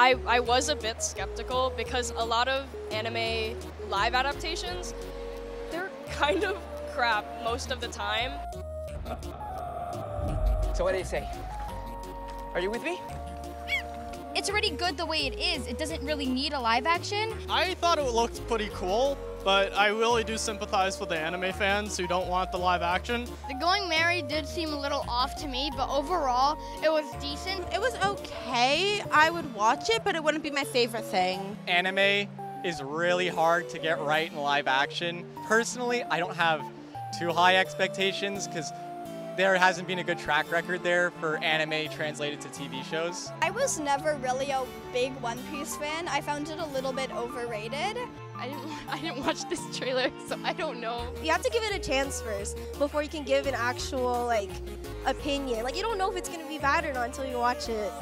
I, I was a bit skeptical because a lot of anime live adaptations, they're kind of crap most of the time. So what do you say? Are you with me? It's already good the way it is. It doesn't really need a live action. I thought it looked pretty cool, but I really do sympathize with the anime fans who don't want the live action. The Going Merry did seem a little off to me, but overall, it was decent. It was okay. I would watch it, but it wouldn't be my favorite thing. Anime is really hard to get right in live action. Personally, I don't have too high expectations because there hasn't been a good track record there for anime translated to TV shows. I was never really a big One Piece fan. I found it a little bit overrated. I didn't I didn't watch this trailer, so I don't know. You have to give it a chance first before you can give an actual like opinion. Like you don't know if it's going to be bad or not until you watch it.